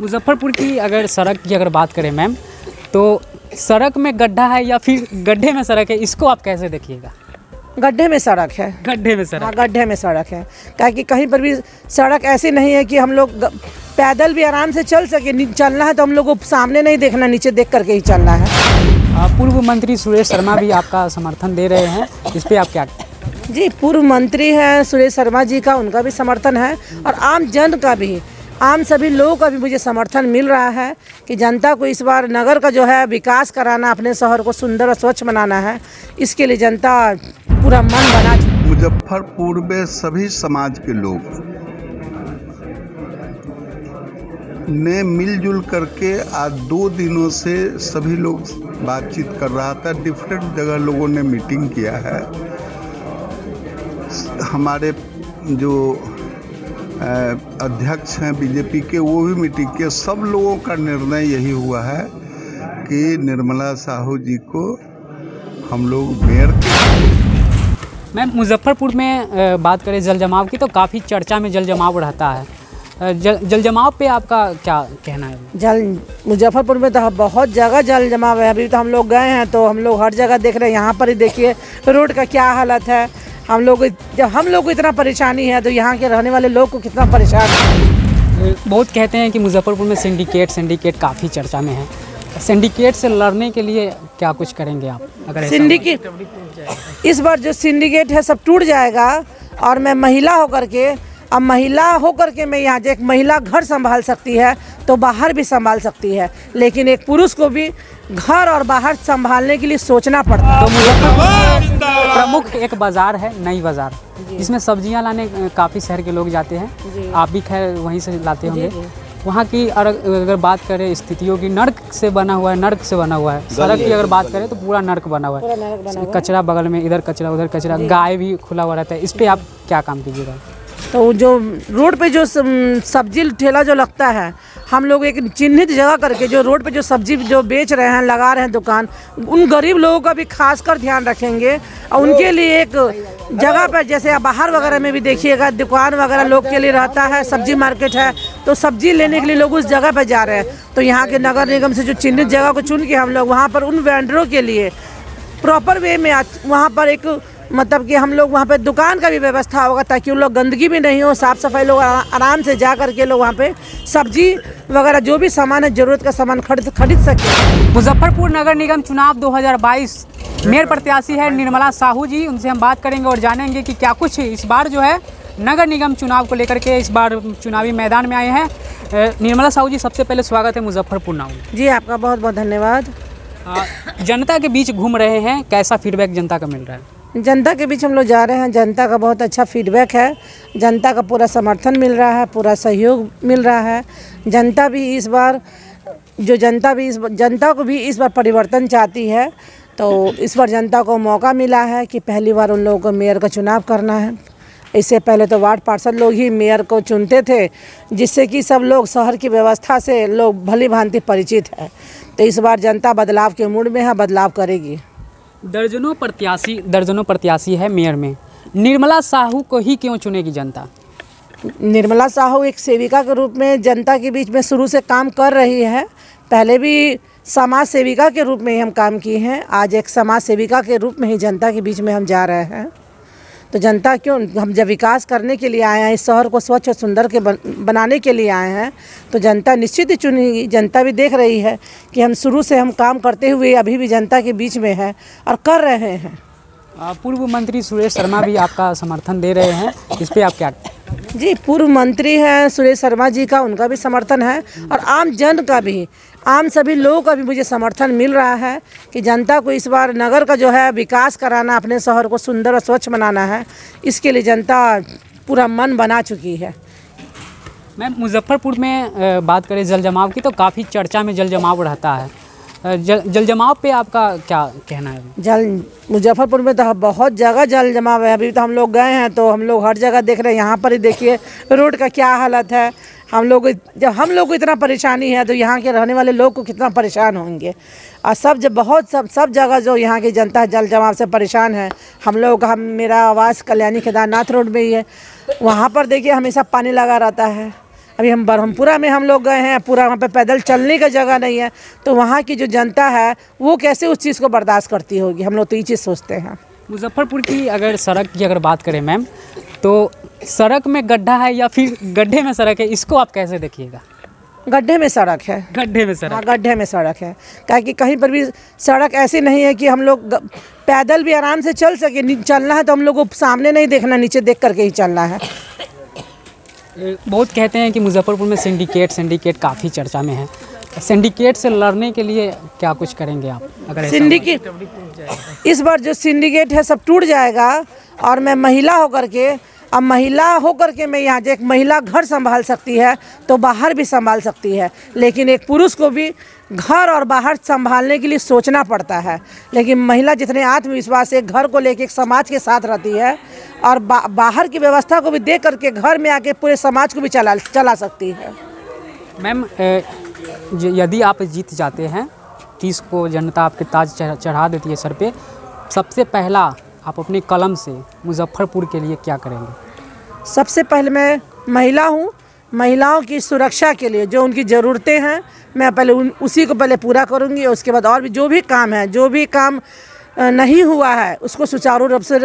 मुजफ्फरपुर की अगर सड़क की अगर बात करें मैम तो सड़क में गड्ढा है या फिर गड्ढे में सड़क है इसको आप कैसे देखिएगा? गड्ढे में सड़क है। गड्ढे में सड़क। हाँ गड्ढे में सड़क है। क्या कि कहीं पर भी सड़क ऐसी नहीं है कि हम लोग पैदल भी आराम से चल सके। चलना है तो हम लोग को सामने नहीं देखना नीचे देख करके ही चलना है। पूर्व मंत्री सुरेश शर्मा भी आपका समर्थन दे रहे हैं। इस पर आप क्या जी पूर्व मंत्री हैं सुरेश शर्मा जी का उनका भी समर्थन है। और आम जन का भी। आम सभी लोगों का भी मुझे समर्थन मिल रहा है कि जनता को इस बार नगर का जो है विकास कराना, अपने शहर को सुंदर और स्वच्छ बनाना है। इसके लिए जनता पूरा मन बना मुजफ्फरपुर में सभी समाज के लोग ने मिलजुल करके आज दो दिनों से सभी लोग बातचीत कर रहा था। डिफरेंट जगह लोगों ने मीटिंग किया है। हमारे जो अध्यक्ष हैं बीजेपी के वो भी मीटिंग किए सब लोगों का निर्णय यही हुआ है कि निर्मला साहू जी को हम लोग मेयर मैम मुजफ्फरपुर में बात करें जल जमाव की तो काफ़ी चर्चा में जल जमाव रहता है। जल जल जमाव पे आपका क्या कहना है? जल मुजफ्फरपुर में तो बहुत जगह जल जमाव है। अभी तो हम लोग गए हैं तो हम लोग हर जगह देख रहे हैं। यहाँ पर ही देखिए रोड का क्या हालत है। हम लोग जब हम लोग को इतना परेशानी है तो यहाँ के रहने वाले लोग को कितना परेशान है? बहुत कहते हैं कि मुजफ्फरपुर में सिंडिकेट सिंडिकेट काफ़ी चर्चा में है। सिंडिकेट से लड़ने के लिए क्या कुछ करेंगे आप? अगर सिंडिकेट इस बार जो सिंडिकेट है सब टूट जाएगा और मैं महिला होकर के अब महिला होकर के मैं यहाँ जो एक महिला घर संभाल सकती है तो बाहर भी संभाल सकती है। लेकिन एक पुरुष को भी घर और बाहर संभालने के लिए सोचना पड़ता है। तो मुजफ्फरपुर प्रमुख एक बाज़ार है नई बाज़ार इसमें सब्ज़ियाँ लाने काफ़ी शहर के लोग जाते हैं। आप भी खैर वहीं से लाते होंगे। वहाँ की अगर अगर बात करें स्थितियों की नर्क से बना हुआ है नर्क से बना हुआ है। सड़क की अगर बात करें तो पूरा नर्क बना हुआ है। कचरा बगल में इधर कचरा उधर कचरा गाय भी खुला हुआ रहता है। इस पर आप क्या काम कीजिएगा? तो जो रोड पे जो सब्ज़ी ठेला जो लगता है हम लोग एक चिन्हित जगह करके जो रोड पे जो सब्ज़ी जो बेच रहे हैं लगा रहे हैं दुकान उन गरीब लोगों का भी खासकर ध्यान रखेंगे। और उनके लिए एक जगह पर जैसे आप बाहर वगैरह में भी देखिएगा दुकान वगैरह लोग के लिए रहता है सब्ज़ी मार्केट है तो सब्ज़ी लेने के लिए लोग उस जगह पर जा रहे हैं। तो यहाँ के नगर निगम से जो चिन्हित जगह को चुन के हम लोग वहाँ पर उन वेंडरों के लिए प्रॉपर वे में वहाँ पर एक मतलब कि हम लोग वहाँ पे दुकान का भी व्यवस्था होगा ताकि उन लोग गंदगी भी नहीं हो साफ़ सफ़ाई लोग आराम से जा करके लोग वहाँ पे सब्ज़ी वगैरह जो भी सामान है ज़रूरत का सामान खरीद खरीद सके। मुजफ्फरपुर नगर निगम चुनाव 2022 मेयर प्रत्याशी है निर्मला साहू जी उनसे हम बात करेंगे और जानेंगे कि क्या कुछ इस बार जो है नगर निगम चुनाव को लेकर के इस बार चुनावी मैदान में आए हैं। निर्मला साहू जी सबसे पहले स्वागत है मुजफ्फरपुर नाव जी आपका बहुत बहुत धन्यवाद जनता के बीच घूम रहे हैं कैसा फीडबैक जनता का मिल रहा है? जनता के बीच हम लोग जा रहे हैं। जनता का बहुत अच्छा फीडबैक है। जनता का पूरा समर्थन मिल रहा है, पूरा सहयोग मिल रहा है। जनता भी इस बार, जो जनता भी इस जनता को भी इस बार परिवर्तन चाहती है तो इस बार जनता को मौका मिला है कि पहली बार उन लोगों को मेयर का चुनाव करना है। इससे पहले तो वार्ड पार्षद लोग ही मेयर को चुनते थे, जिससे कि सब लोग शहर की व्यवस्था से लोग भली भांति परिचित है। तो इस बार जनता बदलाव के मूड में है, बदलाव करेगी। दर्जनों प्रत्याशी दर्जनों प्रत्याशी है मेयर में। निर्मला साहू को ही क्यों चुनेगी जनता? निर्मला साहू एक सेविका के रूप में जनता के बीच में शुरू से काम कर रही है। पहले भी समाज सेविका के रूप में ही हम काम किए हैं। आज एक समाज सेविका के रूप में ही जनता के बीच में हम जा रहे हैं। तो जनता क्यों हम जब विकास करने के लिए आए हैं इस शहर को स्वच्छ और सुंदर के बन, बनाने के लिए आए हैं तो जनता निश्चित ही चुनेगी जनता भी देख रही है कि हम शुरू से हम काम करते हुए अभी भी जनता के बीच में हैं और कर रहे हैं। पूर्व मंत्री सुरेश शर्मा भी आपका समर्थन दे रहे हैं। इस पर आप क्या जी पूर्व मंत्री हैं सुरेश शर्मा जी का उनका भी समर्थन है और आम जन का भी। आम सभी लोगों का भी मुझे समर्थन मिल रहा है कि जनता को इस बार नगर का जो है विकास कराना अपने शहर को सुंदर और स्वच्छ बनाना है। इसके लिए जनता पूरा मन बना चुकी है। मैम मुजफ्फरपुर में बात करें जल जमाव की तो काफ़ी चर्चा में जल जमाव रहता है। जल जल जमाव पे आपका क्या कहना है? जल, मुजफ्फरपुर में तो बहुत जगह जल जमाव है। अभी तो हम लोग गए हैं तो हम लोग हर जगह देख रहे हैं। यहाँ पर ही देखिए, रोड का क्या हालत है। हम लोग, जब हम लोग को इतना परेशानी है तो यहाँ के रहने वाले लोग को कितना परेशान होंगे। और सब जब बहुत, सब सब जगह जो यहाँ की जनता जल जमाव से परेशान है। हम लोग हम, मेरा आवास कल्याणी केदारनाथ रोड में ही है। वहाँ पर देखिए हमेशा पानी लगा रहता है। अभी हम बरहमपुरा में हम लोग गए हैं पूरा वहाँ पे पैदल चलने का जगह नहीं है। तो वहाँ की जो जनता है वो कैसे उस चीज़ को बर्दाश्त करती होगी? हम लोग तो ये चीज़ सोचते हैं। मुजफ्फरपुर की अगर सड़क की अगर बात करें मैम तो सड़क में गड्ढा है या फिर गड्ढे में सड़क है इसको आप कैसे देखिएगा? गड्ढे में सड़क है। गड्ढे में सड़क। हाँ गड्ढे में सड़क है। क्या कि कहीं पर भी सड़क ऐसी नहीं है कि हम लोग पैदल भी आराम से चल सके। चलना है तो हम लोग को सामने नहीं देखना नीचे देख करके ही चलना है। बहुत कहते हैं कि मुजफ्फरपुर में सिंडिकेट सिंडिकेट काफ़ी चर्चा में है। सिंडिकेट से लड़ने के लिए क्या कुछ करेंगे आप, अगर सिंडिकेट इस बार जो सिंडिकेट है सब टूट जाएगा और मैं महिला होकर के, अब महिला होकर के मैं यहाँ एक महिला घर संभाल सकती है तो बाहर भी संभाल सकती है। लेकिन एक पुरुष को भी घर और बाहर संभालने के लिए सोचना पड़ता है। लेकिन महिला जितने आत्मविश्वास से घर को लेके एक समाज के साथ रहती है और बा, बाहर की व्यवस्था को भी देख करके घर में आके पूरे समाज को भी चला चला सकती है। मैम यदि आप जीत जाते हैं तीस को जनता आपके ताज चढ़ा चढ़ा देती है सर पे सबसे पहला आप अपने कलम से मुजफ्फरपुर के लिए क्या करेंगे? सबसे पहले मैं महिला हूँ महिलाओं की सुरक्षा के लिए जो उनकी ज़रूरतें हैं, मैं पहले उन, उसी को पहले पूरा करूँगी उसके बाद और भी जो भी काम है, जो भी काम नहीं हुआ है, उसको सुचारू रूप से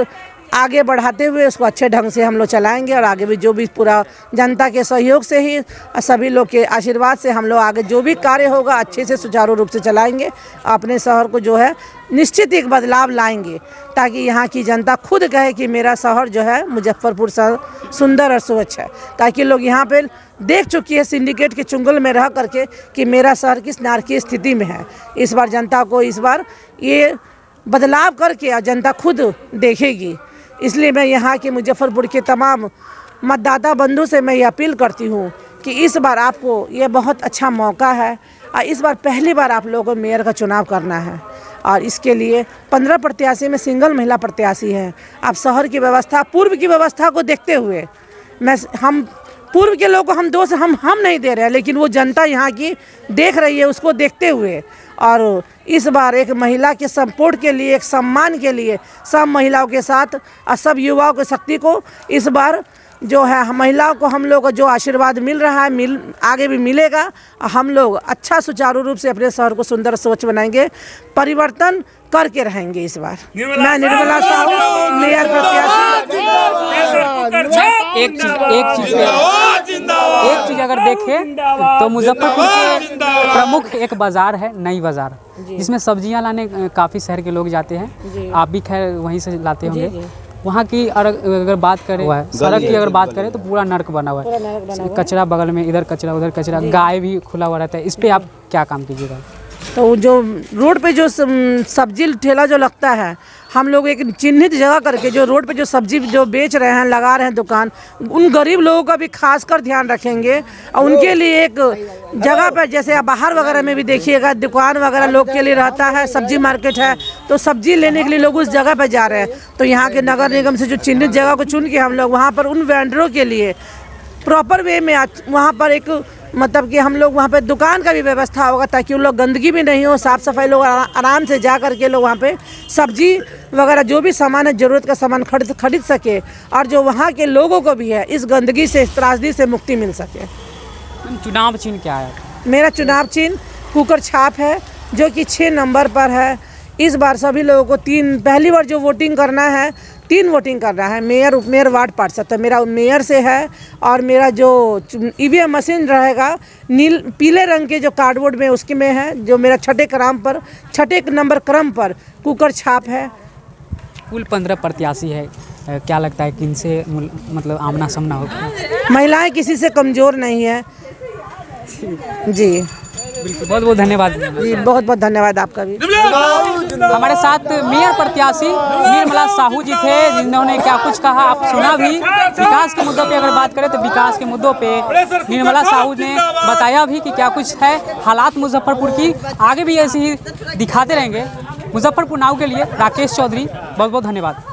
आगे बढ़ाते हुए उसको अच्छे ढंग से हम लोग चलाएँगे और आगे भी जो भी पूरा जनता के सहयोग से ही सभी लोग के आशीर्वाद से हम लोग आगे जो भी कार्य होगा अच्छे से सुचारू रूप से चलाएँगे। अपने शहर को जो है निश्चित एक बदलाव लाएँगे ताकि यहाँ की जनता खुद कहे कि मेरा शहर जो है मुजफ्फरपुर शहर सुंदर और स्वच्छ है। ताकि लोग यहाँ पे देख चुकी है सिंडिकेट के चुंगल में रह करके कि मेरा शहर किस नारकीय स्थिति में है। इस बार जनता को इस बार ये बदलाव करके जनता खुद देखेगी। इसलिए मैं यहाँ के मुजफ्फरपुर के तमाम मतदाता बंधु से मैं ये अपील करती हूँ कि इस बार आपको ये बहुत अच्छा मौका है और इस बार पहली बार आप लोगों को मेयर का चुनाव करना है। और इसके लिए पंद्रह प्रत्याशी में सिंगल महिला प्रत्याशी है। आप शहर की व्यवस्था, पूर्व की व्यवस्था को देखते हुए मैं हम पूर्व के लोगों को हम दोष हम हम नहीं दे रहे हैं, लेकिन वो जनता यहाँ की देख रही है, उसको देखते हुए और इस बार एक महिला के सपोर्ट के लिए एक सम्मान के लिए सब महिलाओं के साथ और सब युवाओं की शक्ति को इस बार जो है महिलाओं को हम लोग को जो आशीर्वाद मिल रहा है मिल आगे भी मिलेगा। और हम लोग अच्छा सुचारू रूप से अपने शहर को सुंदर स्वच्छ बनाएँगे परिवर्तन करके रहेंगे इस बार। मैं निर्मला साहू मेयर प्रत्याशी। एक चीज़ एक चीज़ एक चीज़ अगर देखें तो मुजफ्फरपुर के प्रमुख एक बाज़ार है नई बाज़ार जिसमें सब्ज़ियाँ लाने काफ़ी शहर के लोग जाते हैं। आप भी खैर वहीं से लाते होंगे। वहाँ की अगर अगर बात करें है। सड़क की अगर बात करें तो पूरा नर्क बना हुआ है। कचरा बगल में इधर कचरा उधर कचरा गाय भी खुला हुआ रहता है। इस पे आप क्या काम कीजिएगा? तो जो रोड पे जो सब्ज़ी ठेला जो लगता है हम लोग एक चिन्हित जगह करके जो रोड पे जो सब्ज़ी जो बेच रहे हैं, लगा रहे हैं दुकान, उन गरीब लोगों का भी खासकर ध्यान रखेंगे। और उनके लिए एक जगह पर जैसे आप बाहर वगैरह में भी देखिएगा, दुकान वगैरह लोग के लिए रहता है, सब्ज़ी मार्केट है तो सब्ज़ी लेने के लिए लोग उस जगह पर जा रहे हैं। तो यहाँ के नगर निगम से जो चिन्हित जगह को चुन के हम लोग, वहाँ पर उन वेंडरों के लिए प्रॉपर वे में वहाँ पर एक मतलब कि हम लोग वहाँ पे दुकान का भी व्यवस्था होगा ताकि उन लोग गंदगी भी नहीं हो साफ़ सफ़ाई लोग आराम से जा कर के लोग वहाँ पे सब्ज़ी वगैरह जो भी सामान है ज़रूरत का सामान खरीद खरीद सके और जो वहाँ के लोगों को भी है इस गंदगी से इस त्रासदी से मुक्ति मिल सके। चुनाव चिन्ह क्या है? मेरा चुनाव चिन्ह कुकर छाप है जो कि छः नंबर पर है। इस बार सभी लोगों को तीन पहली बार जो वोटिंग करना है तीन वोटिंग कर रहा है मेयर उपमेयर वार्ड पार्षद। तो मेरा मेयर से है और मेरा जो ईवीएम मशीन रहेगा नील पीले रंग के जो कार्डबोर्ड में उसके में है जो मेरा छठे क्रम पर छठे नंबर क्रम पर कुकर छाप है। कुल पंद्रह प्रत्याशी है। क्या लगता है किनसे मुल- मतलब आमना सामना होगा महिलाएँ किसी से कमज़ोर नहीं है। जी। बिल्कुल। बहुत बहुत धन्यवाद। जी बहुत बहुत धन्यवाद आपका भी। हमारे साथ मेयर प्रत्याशी निर्मला साहू जी थे जिन्होंने क्या कुछ कहा आप सुना भी। विकास के मुद्दों पे अगर बात करें तो विकास के मुद्दों पे निर्मला साहू ने बताया भी कि क्या कुछ है हालात मुजफ्फरपुर की। आगे भी ऐसे ही दिखाते रहेंगे मुजफ्फरपुर नाव के लिए राकेश चौधरी बहुत बहुत धन्यवाद।